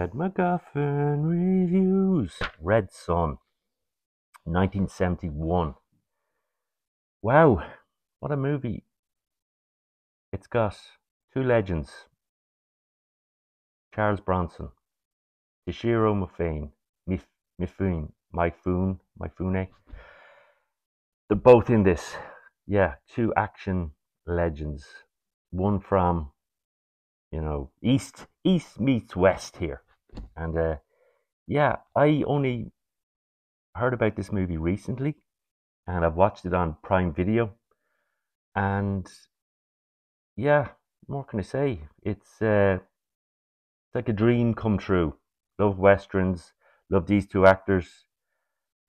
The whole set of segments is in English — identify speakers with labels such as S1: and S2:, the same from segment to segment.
S1: Fred MacGuffin reviews Red Sun 1971. Wow, what a movie! It's got two legends Charles Bronson, Toshiro Mifune, Mif- Mifune, Mifune, Mifune. They're both in this. Yeah, two action legends. One from you know, east east meets west here, and uh, yeah, I only heard about this movie recently, and I've watched it on Prime Video, and yeah, what can I say? It's uh, it's like a dream come true. Love westerns, love these two actors,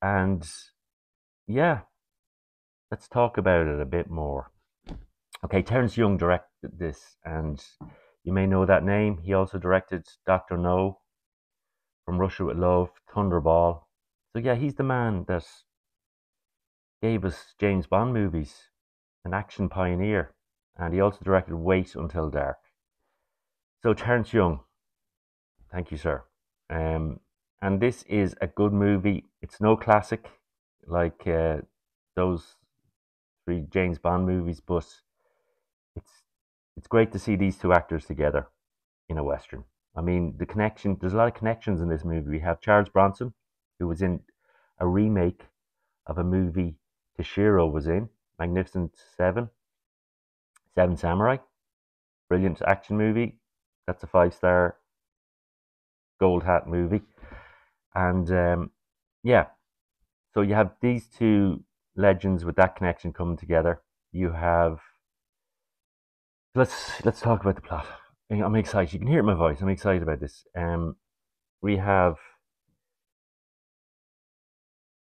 S1: and yeah, let's talk about it a bit more. Okay, Terence Young directed this, and you may know that name. He also directed Doctor No, From Russia with Love, Thunderball. So yeah, he's the man that gave us James Bond movies, an action pioneer, and he also directed Wait Until Dark. So Terence Young, thank you, sir. Um, and this is a good movie. It's no classic like uh, those three James Bond movies, but it's it's great to see these two actors together in a western. I mean, the connection. There's a lot of connections in this movie. We have Charles Bronson, who was in a remake of a movie Toshiro was in, Magnificent Seven, Seven Samurai, brilliant action movie. That's a five star gold hat movie, and um, yeah, so you have these two legends with that connection coming together. You have let's let's talk about the plot. I'm excited. You can hear my voice. I'm excited about this. Um, we have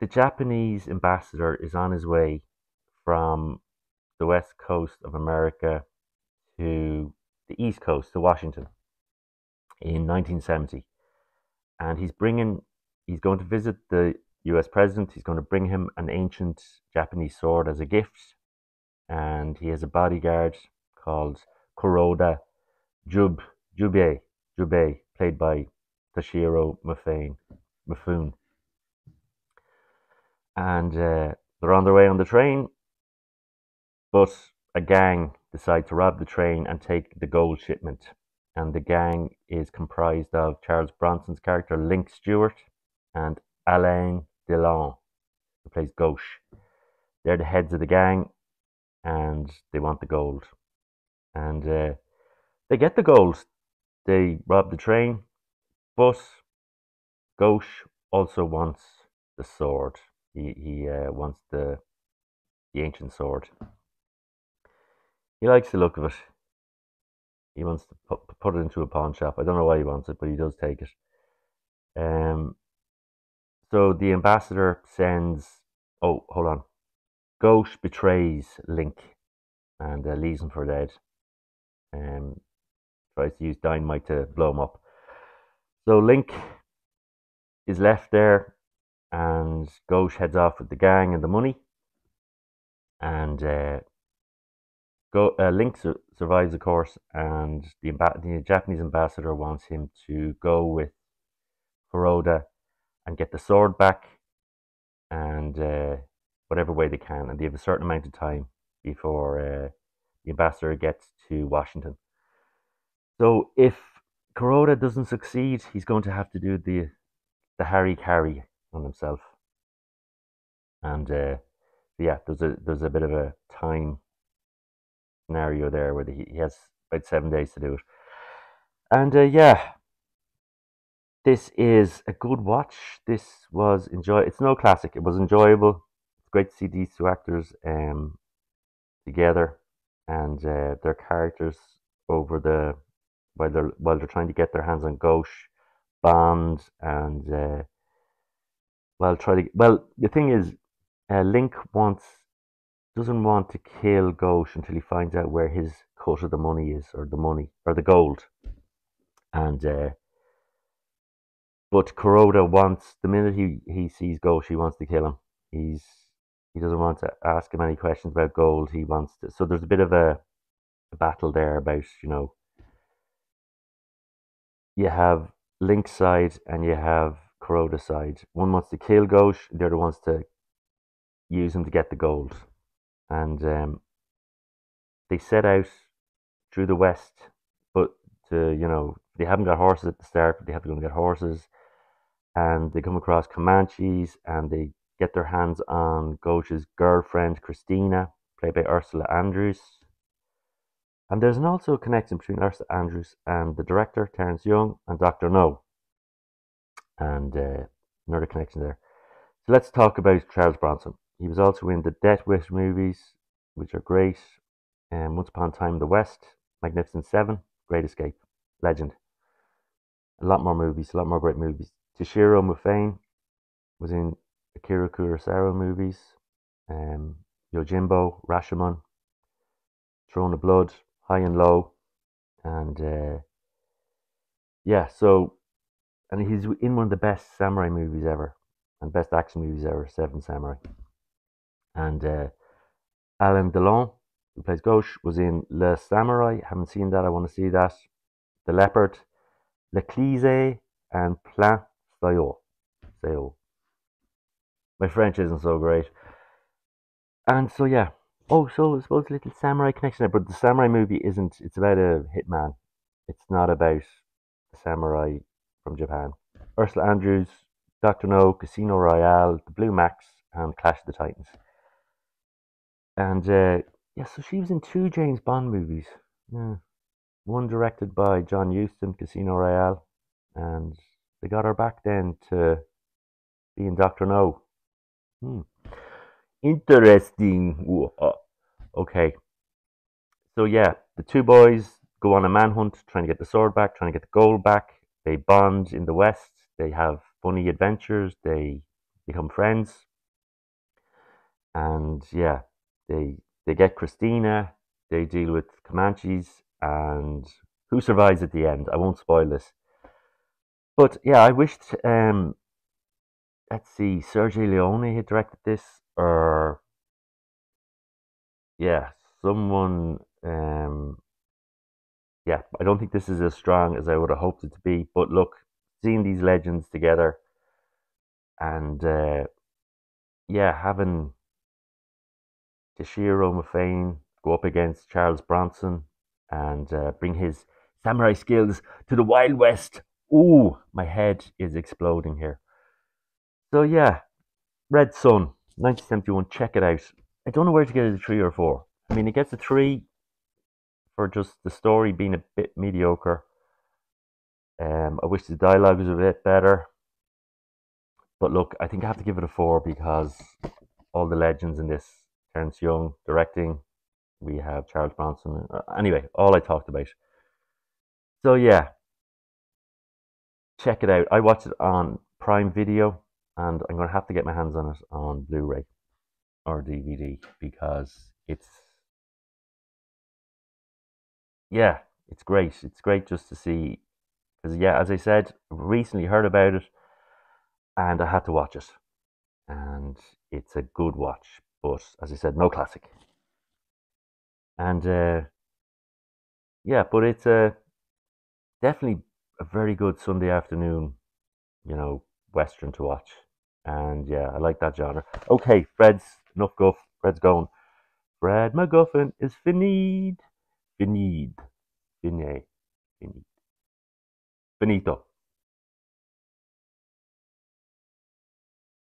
S1: the Japanese ambassador is on his way from the west coast of America to the east coast to Washington in 1970, and he's bringing. He's going to visit the U.S. president. He's going to bring him an ancient Japanese sword as a gift, and he has a bodyguard called Kuroda Jub Jubei Jubei, played by Toshiro Mifune. Mifune. And uh, they're on their way on the train, but a gang decide to rob the train and take the gold shipment. And the gang is comprised of Charles Bronson's character Link Stewart and Alain Delon, who plays Gauche. They're the heads of the gang, and they want the gold and uh, they get the gold. They rob the train, but Gauche also wants the sword. He he uh, wants the the ancient sword. He likes the look of it. He wants to put, put it into a pawn shop. I don't know why he wants it, but he does take it. Um. So the ambassador sends. Oh, hold on. Gauche betrays Link and uh, leaves him for dead um, tries to use dynamite to blow him up. So Link is left there, and Gauche heads off with the gang and the money. And uh, Go, uh, Link su- survives, of course, and the, the Japanese ambassador wants him to go with Kuroda and get the sword back, and uh, whatever way they can, and they have a certain amount of time before uh, the ambassador gets to Washington. So if Kuroda doesn't succeed, he's going to have to do the the hara-kiri on himself. And uh, yeah, there's a there's a bit of a time scenario there where he, he has about seven days to do it. And uh, yeah, this is a good watch. This was enjoy. It's no classic. It was enjoyable. It's great to see these two actors um together and uh, their characters over the while they're while they're trying to get their hands on Gauche, Bond, and uh, well, try to well. The thing is, uh, Link wants doesn't want to kill Gauche until he finds out where his cut of the money is, or the money, or the gold, and. Uh, but Kuroda wants the minute he, he sees Gauche, he wants to kill him. He's he doesn't want to ask him any questions about gold. He wants to. So there's a bit of a, a battle there about you know. You have Link side and you have Kuroda side. One wants to kill Gauche, the other wants to use him to get the gold. And um, they set out through the west, but to, you know, they haven't got horses at the start, but they have to go and get horses. And they come across Comanches and they get their hands on Gauche's girlfriend, Christina, played by Ursula Andrews. And there's an also a connection between Ursula Andrews and the director, Terence Young, and Dr. No. And uh, another connection there. So let's talk about Charles Bronson. He was also in the Death Wish movies, which are great. Um, Once Upon a Time in the West, Magnificent Seven, Great Escape, Legend. A lot more movies, a lot more great movies. Toshiro Mifune was in Akira Kurosawa movies, um, Yojimbo, Rashomon, Throne of Blood, High and Low, and uh, yeah, so and he's in one of the best samurai movies ever and best action movies ever, Seven Samurai. And uh, Alain Delon, who plays Gauche, was in Le Samouraï. Haven't seen that. I want to see that. The Leopard, L'Eclisse, and Plein Saut. My French isn't so great. And so yeah. Oh, so I suppose a little samurai connection there, but the samurai movie isn't. It's about a hitman. It's not about the samurai from Japan. Ursula Andrews, Doctor No, Casino Royale, The Blue Max, and Clash of the Titans. And uh, yeah, so she was in two James Bond movies. Yeah. One directed by John Huston, Casino Royale, and they got her back then to being Doctor No. Hmm. Interesting. Okay. So yeah, the two boys go on a manhunt, trying to get the sword back, trying to get the gold back. They bond in the West. They have funny adventures. They become friends. And yeah, they they get Christina. They deal with Comanches, and who survives at the end? I won't spoil this. But yeah, I wished um, let's see, Sergio Leone had directed this, or yeah, someone. Um, yeah, I don't think this is as strong as I would have hoped it to be. But look, seeing these legends together, and uh, yeah, having Toshiro Mifune go up against Charles Bronson and uh, bring his samurai skills to the Wild West. Ooh, my head is exploding here. So yeah, Red Sun, 1971. Check it out. I don't know where to get it a three or four. I mean, it gets a three for just the story being a bit mediocre. Um, I wish the dialogue was a bit better. But look, I think I have to give it a four because all the legends in this. Terence Young directing. We have Charles Bronson. Uh, anyway, all I talked about. So yeah, check it out. I watched it on Prime Video and I'm going to have to get my hands on it on Blu-ray or DVD because it's yeah, it's great. It's great just to see because yeah, as I said, recently heard about it and I had to watch it, and it's a good watch. But as I said, no classic. And uh, yeah, but it's a definitely a very good Sunday afternoon, you know, western to watch. And yeah, I like that genre. Okay, Fred's enough guff. Fred's going. Fred MacGuffin is finite. Finite. Finite. Finite. Finito.